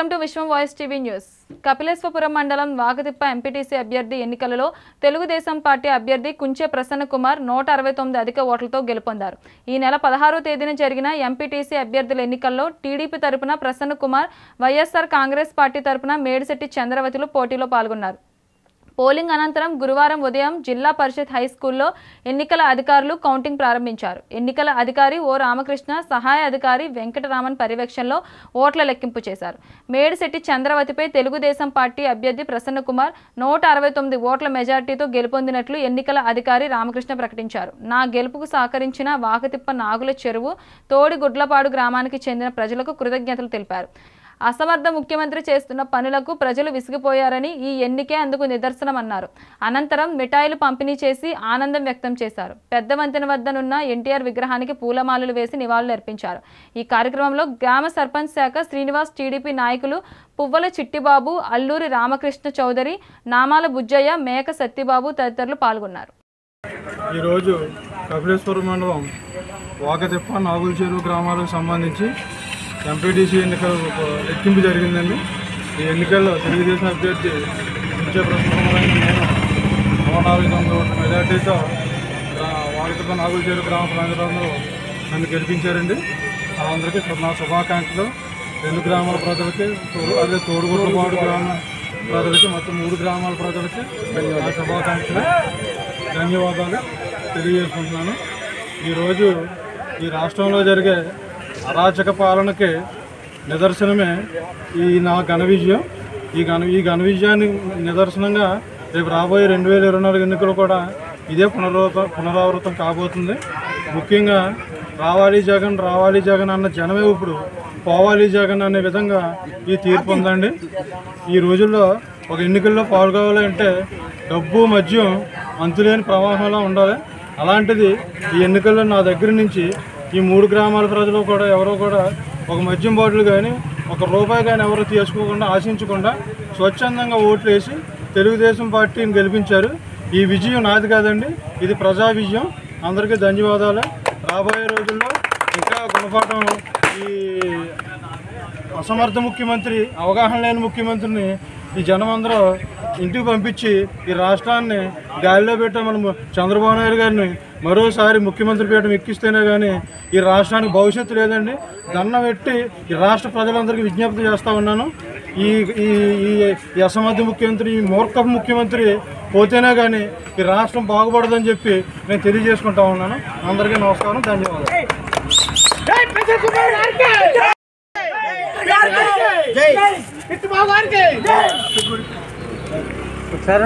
Welcome to Vishwam voice TV news. Kapileswarapuram మండలం Vagathippa MPTC అభ్యర్థి ఎన్నికలలో తెలుగుదేశం పార్టీ అభ్యర్థి కుంచే ప్రసన్న కుమార్ నూట అరవై తొమ్మిది అధిక ఓట్లతో గెలుపొందారు. ఈ నెల పదహారో తేదీన జరిగిన ఎంపీటీసీ అభ్యర్థుల ఎన్నికల్లో టీడీపీ తరపున Prasanna Kumar YSR Congress party తరపున మేడిశెట్టి చంద్రవతిలు పోటీలో పాల్గొన్నారు. పోలింగ్ అనంతరం గురువారం ఉదయం జిల్లా పరిషత్ హై స్కూల్లో ఎన్నికల అధికారులు కౌంటింగ్ ప్రారంభించారు. ఎన్నికల అధికారి ఓ రామకృష్ణ సహాయ అధికారి వెంకటరామన్ పర్యవేక్షణలో ఓట్ల లెక్కింపు చేశారు. మేడిశెట్టి చంద్రవతిపై తెలుగుదేశం పార్టీ అభ్యర్థి ప్రసన్న కుమార్ నూట అరవై తొమ్మిది ఓట్ల మెజార్టీతో గెలుపొందినట్లు ఎన్నికల అధికారి రామకృష్ణ ప్రకటించారు. నా గెలుపుకు సహకరించిన వాకతిప్ప నాగుల చెరువు తోడి గుడ్లపాడు గ్రామానికి చెందిన ప్రజలకు కృతజ్ఞతలు తెలిపారు. అసమర్థ ముఖ్యమంత్రి చేస్తున్న పనులకు ప్రజలు విసిగిపోయారని ఈ ఎన్నికే అందుకు నిదర్శనమన్నారు. అనంతరం మిఠాయిలు పంపిణీ చేసి ఆనందం వ్యక్తం చేశారు. పెద్ద వంతెన వద్దనున్న ఎన్టీఆర్ విగ్రహానికి పూలమాలలు వేసి నివాళులర్పించారు ఈ కార్యక్రమంలో గ్రామ సర్పంచ్ శాఖ శ్రీనివాస్ టీడీపీ నాయకులు పువ్వల చిట్టిబాబు అల్లూరి రామకృష్ణ చౌదరి నామాల బుజ్జయ్య మేక సత్యబాబు తదితరులు పాల్గొన్నారు. ఈరోజు కపిలేశ్వర మండలం వాకతిప్ప నాగుల చెరువు గ్రామాలకు సంబంధించి ఎంపీటీసీ ఎన్నికల లెక్కింపు జరిగిందండి. ఈ ఎన్నికల్లో తెలుగుదేశం అభ్యర్థి నిత్య ప్రస్తుతమైన నేను నూట నాలుగు తొమ్మిది ఓట్ల మెజార్టీతో వాడితో నాగుల చేరు గ్రామ ప్రజలందరూ నన్ను గెలిపించారండి. అందరికీ నా శుభాకాంక్షలు. రెండు గ్రామాల ప్రజలకి తోడు అదే తోడుగుట్లపాడు గ్రామ ప్రజలకి మొత్తం మూడు గ్రామాల ప్రజలకి నా శుభాకాంక్షలు. ధన్యవాదాలు. తెలియజేసుకుంటున్నాను. ఈరోజు ఈ రాష్ట్రంలో జరిగే అరాచక పాలనకే నిదర్శనమే ఈ నా ఘన విజయం. ఈ ఘన ఈ ఘన విజయాన్ని నిదర్శనంగా రేపు రాబోయే రెండు వేల ఇరవై నాలుగు ఎన్నికలు కూడా ఇదే పునరావృతం పునరావృతం కాబోతుంది. ముఖ్యంగా రావాలి జగన్ రావాలి జగన్ అన్న జనమే ఇప్పుడు పోవాలి జగన్ అనే విధంగా ఈ తీర్పు ఉందండి. ఈ రోజుల్లో ఒక ఎన్నికల్లో పాల్గొవాలంటే డబ్బు మద్యం అంతులేని ప్రవాహంలో ఉండాలి. అలాంటిది ఈ ఎన్నికల్లో నా దగ్గర నుంచి ఈ మూడు గ్రామాల ప్రజలు కూడా ఎవరో కూడా ఒక మద్యం బాటిల్ కానీ ఒక రూపాయి కానీ ఎవరు తీసుకోకుండా ఆశించకుండా స్వచ్ఛందంగా ఓట్లు వేసి తెలుగుదేశం పార్టీని గెలిపించారు. ఈ విజయం నాది కాదండి ఇది ప్రజా విజయం. అందరికీ ధన్యవాదాలు. రాబోయే రోజుల్లో ఇంకా గుణపాఠం ఈ అసమర్థ ముఖ్యమంత్రి అవగాహన లేని ముఖ్యమంత్రిని ఈ జనం అందరూ ఇంటికి పంపించి ఈ రాష్ట్రాన్ని గాలిలో పెట్టే మనం చంద్రబాబు నాయుడు గారిని మరోసారి ముఖ్యమంత్రి పీఠం ఎక్కిస్తేనే కానీ ఈ రాష్ట్రానికి భవిష్యత్తు లేదండి దండం పెట్టి ఈ రాష్ట్ర ప్రజలందరికీ విజ్ఞప్తి చేస్తూ ఉన్నాను ఈ ఈ ఈ ఈ అసమర్థ ముఖ్యమంత్రి ఈ మూర్ఖ ముఖ్యమంత్రి పోతేనే కానీ ఈ రాష్ట్రం బాగుపడదని చెప్పి నేను తెలియజేసుకుంటా ఉన్నాను అందరికీ నమస్కారం ధన్యవాదాలు ఒకసారి